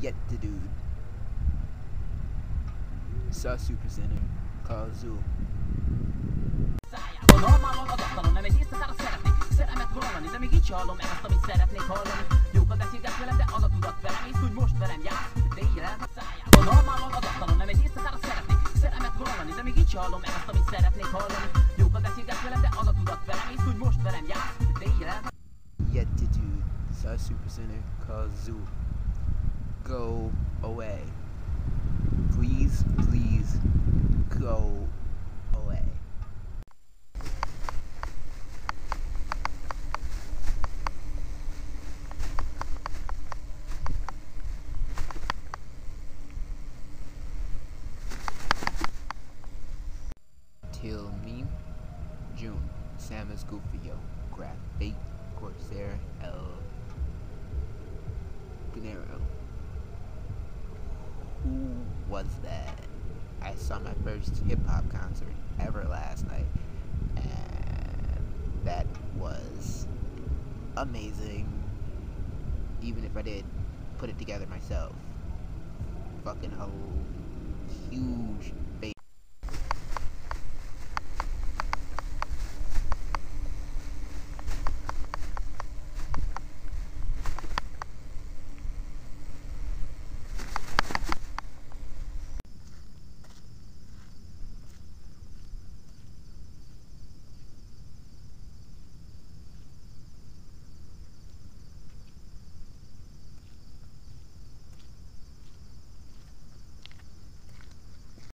Yet the dude. Sa Super Center. Kazoo. A normálon adatlanul nem egy éjszakára szeretnék Szerelmet vallani, de még így hallom meg azt, amit szeretnék hallani Jókat beszélgetsz velem, de az a tudat velem Ész úgy most de éjjel a szájában Normálon adatlanul nem egy éjszakára szeretnék Szerelmet vallani, de még így hallom meg azt, amit szeretnék hallani Jókat beszélgetsz velem, de az a tudat velem Ész úgy most de éjjel Yet the dude. Sa Super Center. Go away. Please, please, go away. Till meme. June. Samus Goofio. Grab bait. Corsair. El. Was that? I saw my first hip hop concert ever last night, and that was amazing. Even if I did put it together myself, fucking a huge